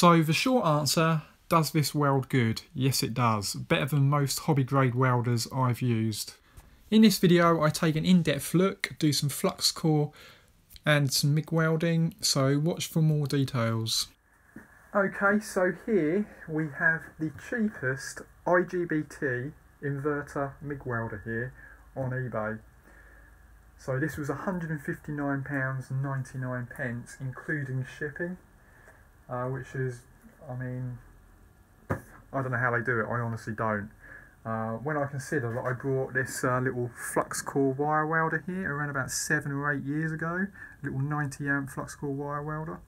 So the short answer, does this weld good? Yes it does, better than most hobby grade welders I've used. In this video I take an in-depth look, do some flux core and some MIG welding, so watch for more details. Okay, so here we have the cheapest IGBT inverter MIG welder here on eBay. So this was £159.99 including shipping, uh, which is, I mean, I don't know how they do it, I honestly don't. Uh, when I consider that I brought this uh, little flux core wire welder here around about seven or eight years ago, a little 90 amp flux core wire welder,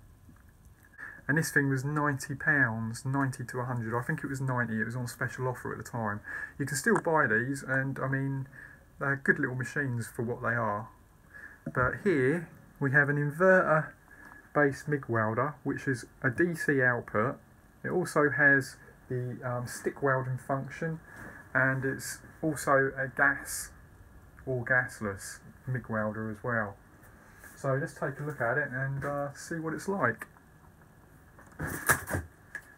and this thing was 90 pounds 90 to 100 i think it was 90 it was on special offer at the time. You can still buy these and i mean they're good little machines for what they are. But here we have an inverter based MIG welder which is a DC output it also has the um, stick welding function and it's also a gas or gasless MIG welder as well so let's take a look at it and uh, see what it's like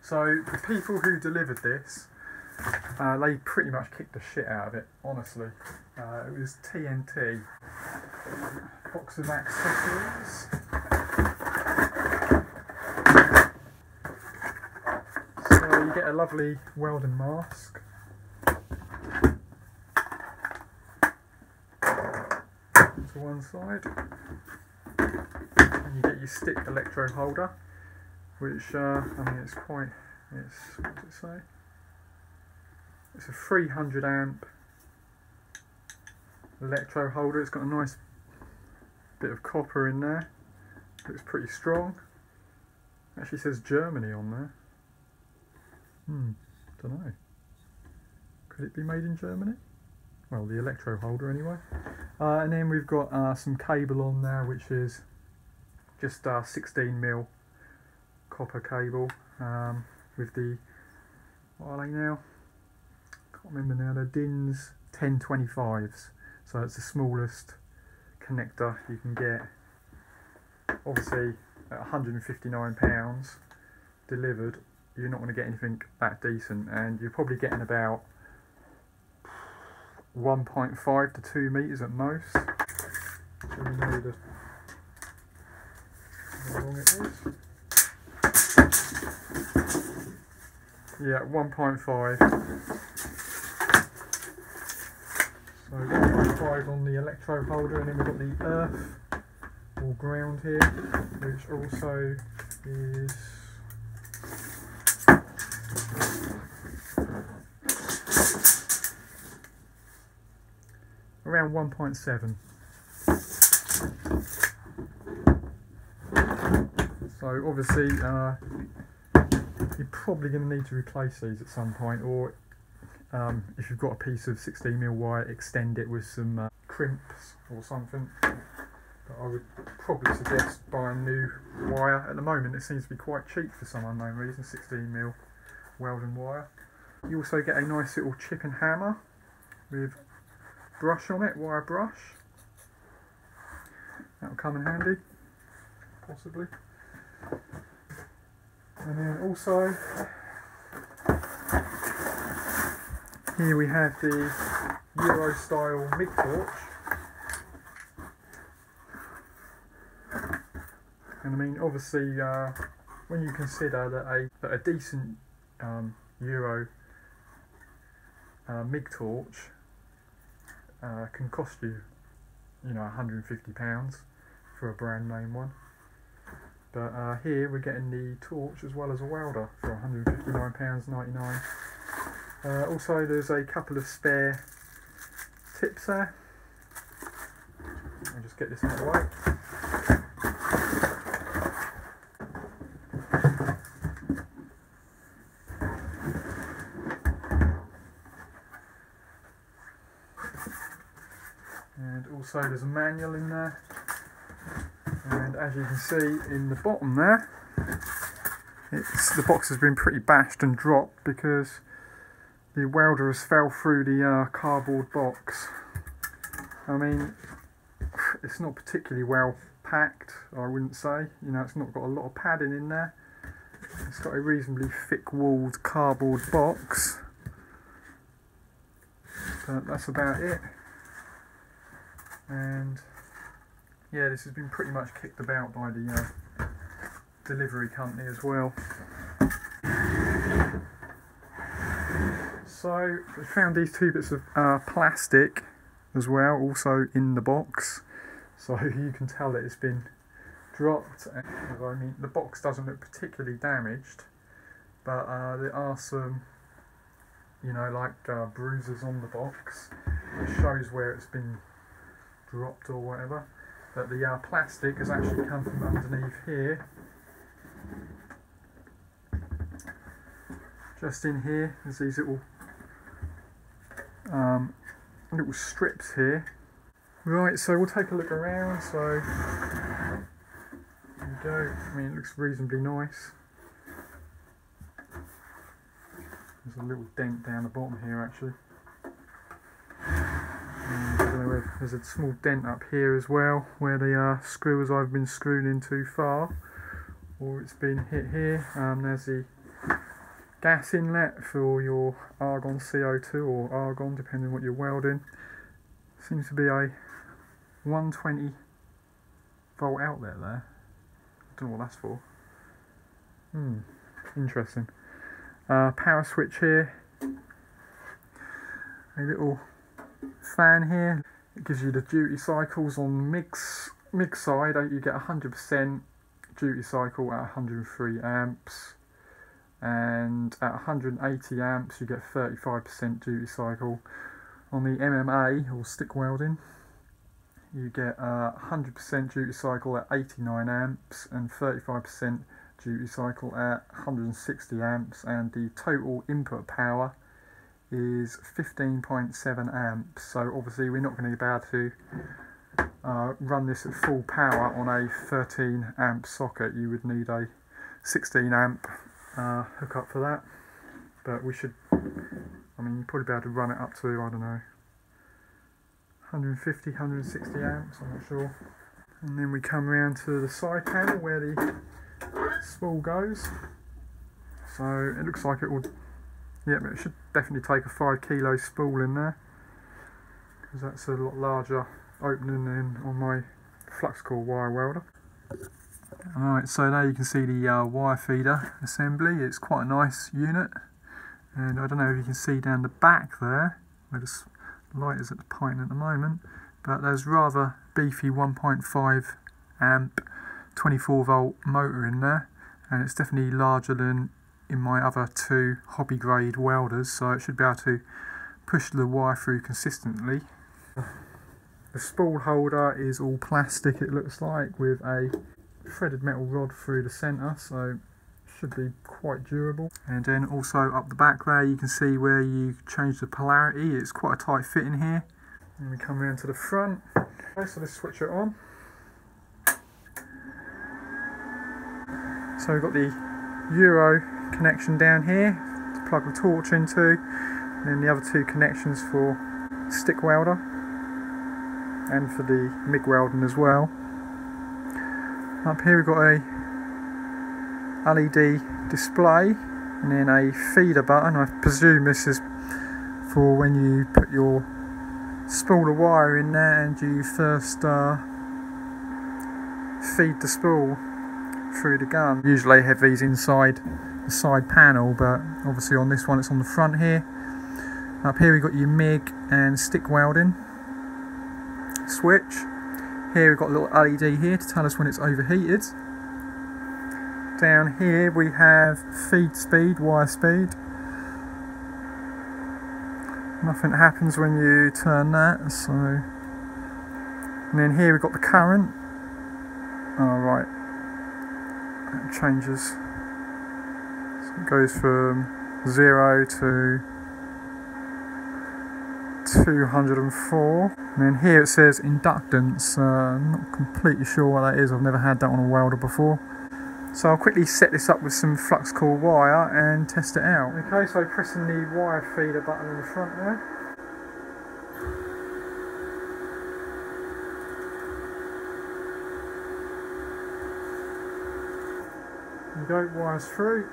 so the people who delivered this, uh, they pretty much kicked the shit out of it, honestly. Uh, it was TNT. Box of accessories. So you get a lovely welding mask. To one side. And you get your stick electrode holder which uh, I mean it's quite it's what does it say it's a 300 amp electro holder it's got a nice bit of copper in there looks pretty strong actually says Germany on there hmm don't know could it be made in Germany well the electro holder anyway uh, and then we've got uh, some cable on there which is just uh, 16 mil copper cable um, with the what are they now? Can't remember now. They're Dinse 1025s, so it's the smallest connector you can get. Obviously, at 159 pounds delivered, you're not going to get anything that decent, and you're probably getting about 1.5 to 2 meters at most. So you know the, how long it is. Yeah, 1.5. So 1.5 on the electro holder and then we've got the earth or ground here, which also is around 1.7. So obviously uh, you're probably going to need to replace these at some point or um, if you've got a piece of 16mm wire extend it with some uh, crimps or something. But I would probably suggest buying new wire. At the moment it seems to be quite cheap for some unknown reason 16mm welding wire. You also get a nice little chip and hammer with brush on it, wire brush that'll come in handy possibly and then also here we have the Euro style MIG torch. And I mean obviously uh, when you consider that a, that a decent um, Euro uh, MIG torch uh, can cost you you know £150 for a brand name one but uh, here we're getting the torch as well as a welder for £159.99. Uh, also there's a couple of spare tips there. I'll just get this out of the way. Also there's a manual in there and as you can see in the bottom there it's the box has been pretty bashed and dropped because the welder has fell through the uh, cardboard box I mean it's not particularly well packed I wouldn't say you know it's not got a lot of padding in there It's got a reasonably thick walled cardboard box. But that's about it. And yeah, this has been pretty much kicked about by the uh, delivery company as well. So we found these two bits of uh, plastic as well, also in the box. So you can tell that it's been dropped. I mean, the box doesn't look particularly damaged, but uh, there are some, you know, like uh, bruises on the box. It shows where it's been dropped or whatever. But the uh, plastic has actually come from underneath here. Just in here, there's these little um, little strips here. Right, so we'll take a look around. So there we go. I mean, it looks reasonably nice. There's a little dent down the bottom here, actually. There's a small dent up here as well, where the uh, either been screwed in too far, or it's been hit here. Um, there's the gas inlet for your argon CO2 or argon depending on what you're welding. Seems to be a 120 volt outlet there. I don't know what that's for. Hmm interesting. Uh, power switch here. A little fan here it gives you the duty cycles on MIG MIG side you? Get 100% duty cycle at 103 amps. And at 180 amps you get 35% duty cycle. On the MMA or stick welding you get 100% uh, duty cycle at 89 amps and 35% duty cycle at 160 amps. And the total input power is 15.7 amps so obviously we're not going to be able to uh, run this at full power on a 13 amp socket you would need a 16 amp uh, hook up for that. But we should, I mean, you probably be able to run it up to, I don't know, 150, 160 amps, I'm not sure. And then we come around to the side panel where the spool goes. So it looks like it will, yeah, it should definitely take a 5 kilo spool in there. Because that's a lot larger opening than on my flux core wire welder. Alright, so now you can see the uh, wire feeder assembly. It's quite a nice unit. And I don't know if you can see down the back there, where the light is at the point at the moment, but there's rather beefy 1.5 amp 24 volt motor in there. And it's definitely larger than in my other two hobby grade welders, so it should be able to push the wire through consistently. The spool holder is all plastic it looks like with a threaded metal rod through the centre so should be quite durable. And then also up the back there you can see where you change the polarity it's quite a tight fit in here. And we come around to the front. Okay, so let's switch it on. So we've got the Euro connection down here to plug the torch into and then the other two connections for stick welder and for the MIG welding as well up here we've got a LED display and then a feeder button. I presume this is for when you put your spool of wire in there and you first uh, feed the spool through the gun. Usually I have these inside the side panel but obviously on this one it's on the front here. Up here we've got your MIG and stick welding switch here we've got a little LED here to tell us when it's overheated. Down here we have feed speed, wire speed. Nothing happens when you turn that, so. And then here we've got the current. Alright. Oh, it changes. It goes from zero to 204 and then here it says inductance. Uh, not completely sure what that is. I've never had that on a welder before. So I'll quickly set this up with some flux core wire and test it out. Okay so pressing the wire feeder button on the front there you go, wires through.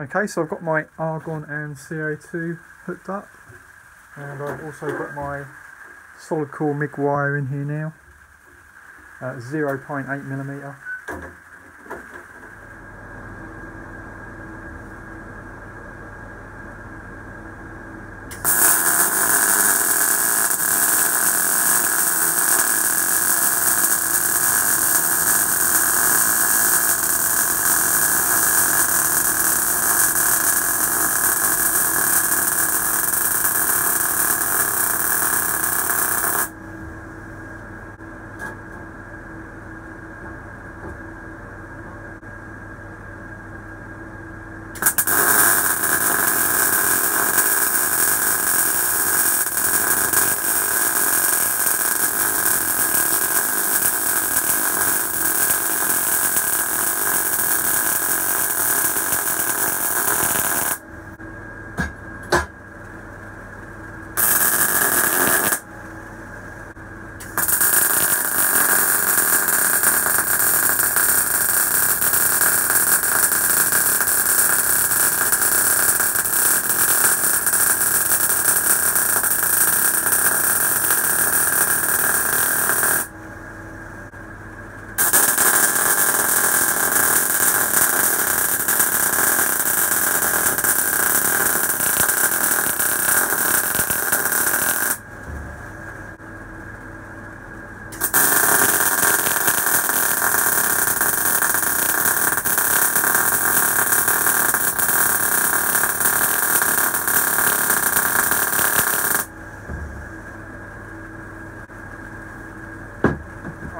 Okay, so I've got my argon and CO2 hooked up, and I've also got my solid core MIG wire in here now, uh, at 0.8 millimeter.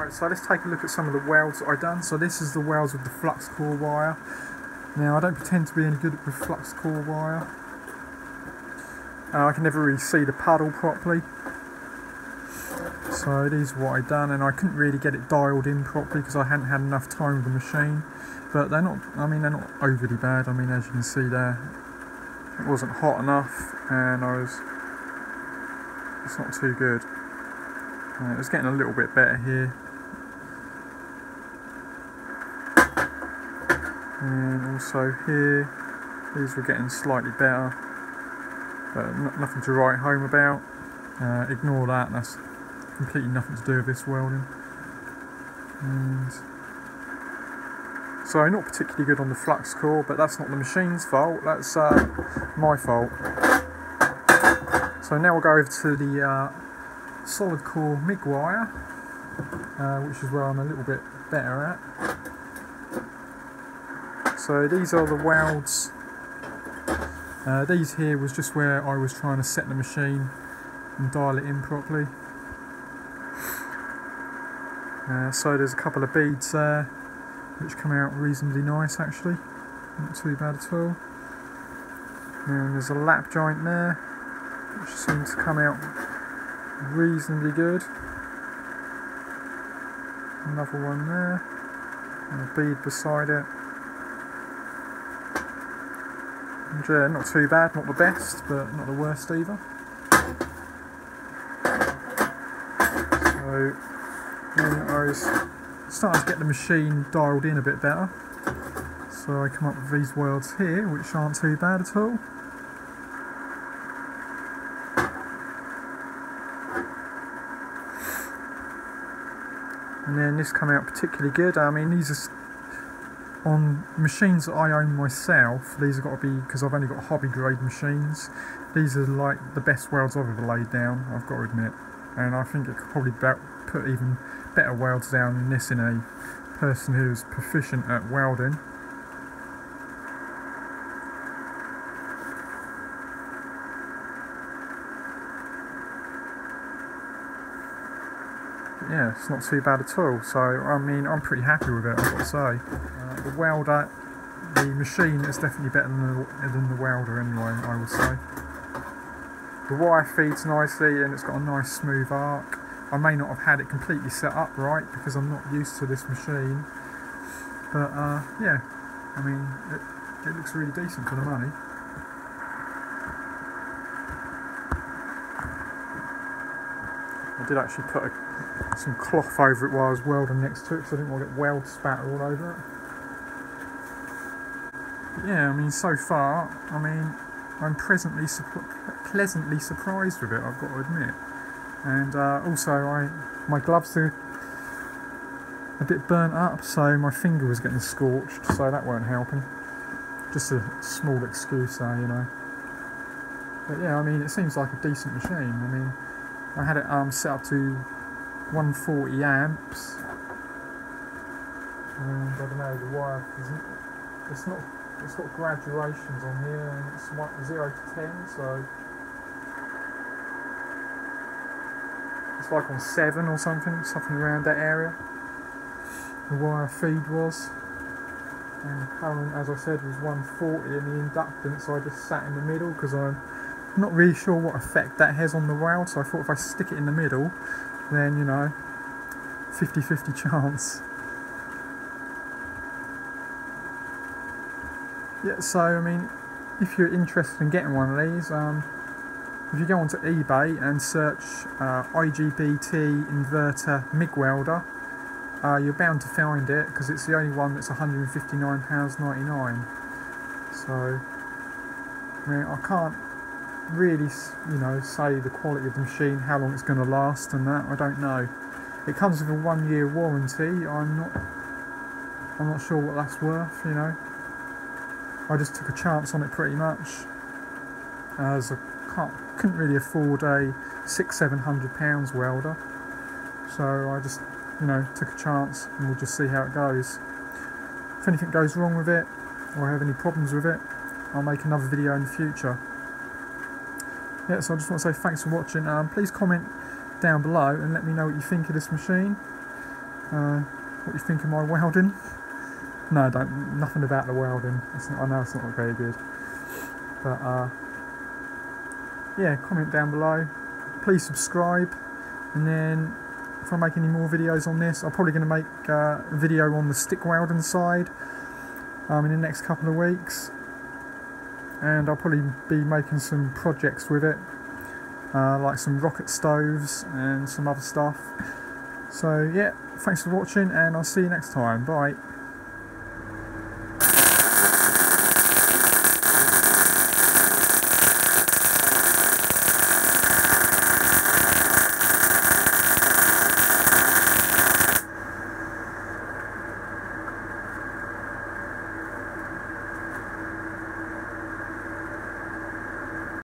Right, so let's take a look at some of the welds that I've done. So this is the welds with the flux core wire. Now I don't pretend to be any good with flux core wire. Uh, I can never really see the puddle properly. So these are what I've done and I couldn't really get it dialed in properly because I hadn't had enough time with the machine. But they're not, I mean they're not overly bad. I mean as you can see there, it wasn't hot enough and I was, it's not too good. Uh, it's getting a little bit better here. And also here, these were getting slightly better, but nothing to write home about. Uh, ignore that, that's completely nothing to do with this welding. And so not particularly good on the flux core, but that's not the machine's fault, that's uh, my fault. So now we'll go over to the uh, solid core MIG wire, uh, which is where I'm a little bit better at. So these are the welds. Uh, these here was just where I was trying to set the machine and dial it in properly. Uh, so there's a couple of beads there which come out reasonably nice actually, not too bad at all. And there's a lap joint there which seems to come out reasonably good. Another one there, and a bead beside it. And, uh, not too bad, not the best, but not the worst either. So then I was starting to get the machine dialed in a bit better. So I come up with these worlds here, which aren't too bad at all. And then this come out particularly good. I mean, these are on machines that I own myself. These have got to be because I've only got hobby grade machines. These are like the best welds I've ever laid down. I've got to admit, and I think it could probably put even better welds down than this in a person who's proficient at welding. yeah, it's not too bad at all. So, I mean, I'm pretty happy with it, I've got to say. Uh, the welder, the machine is definitely better than the, than the welder anyway, I would say. The wire feeds nicely and it's got a nice smooth arc. I may not have had it completely set up right because I'm not used to this machine. But, uh, yeah, I mean, it, it looks really decent for the money. I did actually put a some cloth over it while I was welding next to it because I didn't want to get weld spatter all over it. Yeah, I mean, so far, I mean, I'm presently pleasantly surprised with it. I've got to admit, and uh, also, I my gloves are a bit burnt up, so my finger was getting scorched, so that weren't helping. Just a small excuse there, you know. But yeah, I mean, it seems like a decent machine. I mean, I had it um, set up to 140 amps. And I don't know, the wire isn't, it's not, it's got graduations on here and it's one, 0 to 10, so it's like on 7 or something, something around that area. The wire feed was. And the current, as I said, was 140 and the inductance So I just sat in the middle because I'm not really sure what effect that has on the weld so I thought if I stick it in the middle then you know 50-50 chance yeah so I mean if you're interested in getting one of these um, if you go onto eBay and search uh, IGBT inverter MIG welder uh, you're bound to find it because it's the only one that's £159.99 so I mean I can't really, you know, say the quality of the machine, how long it's going to last, and that. I don't know. It comes with a one-year warranty. I'm not, I'm not sure what that's worth. You know, I just took a chance on it pretty much, as I can't, couldn't really afford a six, seven hundred pounds welder. So I just, you know, took a chance, and we'll just see how it goes. If anything goes wrong with it, or I have any problems with it, I'll make another video in the future yeah, so I just want to say thanks for watching. Um, please comment down below and let me know what you think of this machine. Uh, what you think of my welding. No, don't. Nothing about the welding. Not, I know it's not very good. But uh, yeah, comment down below. Please subscribe, and then if I make any more videos on this, I'm probably going to make uh, a video on the stick welding side um, in the next couple of weeks and I'll probably be making some projects with it uh, like some rocket stoves and some other stuff so yeah thanks for watching and I'll see you next time bye